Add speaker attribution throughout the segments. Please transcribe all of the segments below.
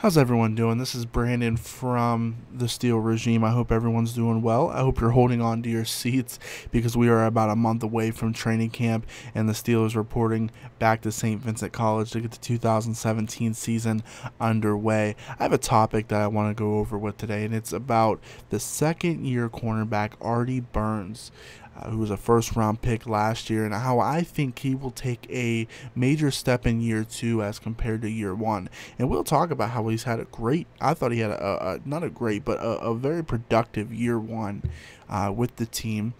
Speaker 1: How's everyone doing? This is Brandon from the Steel Regime. I hope everyone's doing well. I hope you're holding on to your seats because we are about a month away from training camp and the Steelers reporting back to St. Vincent College to get the 2017 season underway. I have a topic that I want to go over with today, and it's about the second year cornerback Artie Burns uh, who was a first round pick last year, and how I think he will take a major step in year two as compared to year one. And we'll talk about how he's had a great, I thought he had a, a not a great, but a, a very productive year one uh, with the team.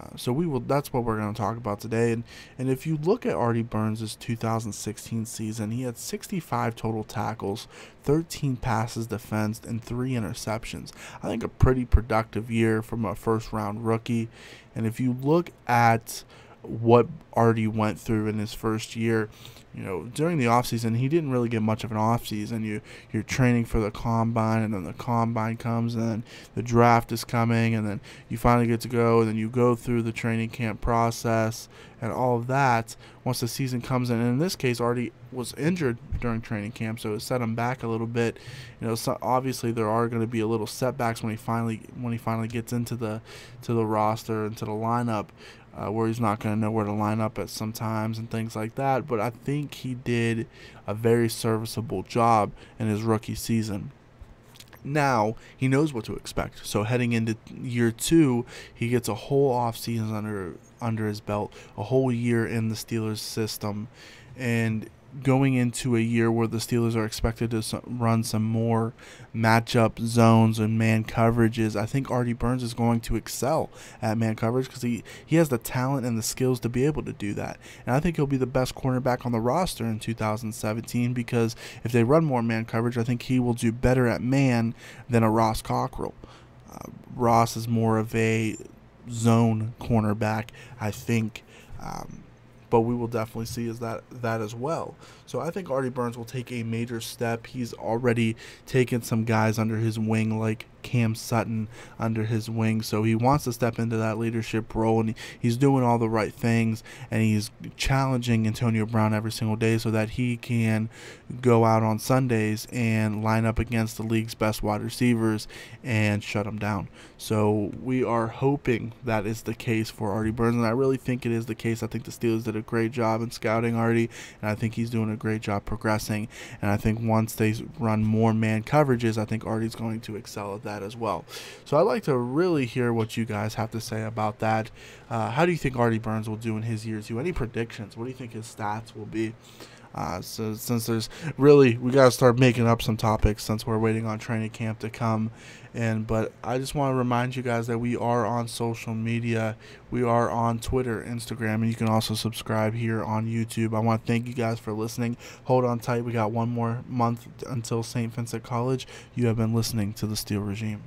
Speaker 1: Uh, so we will. That's what we're going to talk about today. And and if you look at Artie Burns' 2016 season, he had 65 total tackles, 13 passes defensed, and three interceptions. I think a pretty productive year from a first round rookie. And if you look at what Artie went through in his first year, you know, during the offseason, he didn't really get much of an offseason. You, you're training for the combine, and then the combine comes, and then the draft is coming, and then you finally get to go, and then you go through the training camp process and all of that once the season comes in. And in this case, Artie was injured during training camp, so it set him back a little bit. You know, so obviously there are going to be a little setbacks when he finally when he finally gets into the to the roster and to the lineup uh, where he's not going to know where to line up at sometimes and things like that. But I think he did a very serviceable job in his rookie season. Now he knows what to expect. So heading into year two, he gets a whole offseason under under his belt, a whole year in the Steelers system, and going into a year where the Steelers are expected to run some more matchup zones and man coverages, I think Artie Burns is going to excel at man coverage because he, he has the talent and the skills to be able to do that. And I think he'll be the best cornerback on the roster in 2017 because if they run more man coverage, I think he will do better at man than a Ross Cockrell. Uh, Ross is more of a zone cornerback, I think. Um, but we will definitely see is that that as well. So I think Artie Burns will take a major step. He's already taken some guys under his wing, like Cam Sutton under his wing. So he wants to step into that leadership role, and he's doing all the right things, and he's challenging Antonio Brown every single day so that he can go out on Sundays and line up against the league's best wide receivers and shut them down. So we are hoping that is the case for Artie Burns, and I really think it is the case. I think the Steelers did a great job in scouting Artie, and I think he's doing a great job progressing. And I think once they run more man coverages, I think Artie's going to excel at that that as well. So I'd like to really hear what you guys have to say about that. Uh, how do you think Artie Burns will do in his year two? Any predictions? What do you think his stats will be? Uh, so since there's really we got to start making up some topics since we're waiting on training camp to come and but I just want to remind you guys that we are on social media. We are on Twitter Instagram and you can also subscribe here on YouTube. I want to thank you guys for listening. Hold on tight. We got one more month until St. Vincent College. You have been listening to the Steel Regime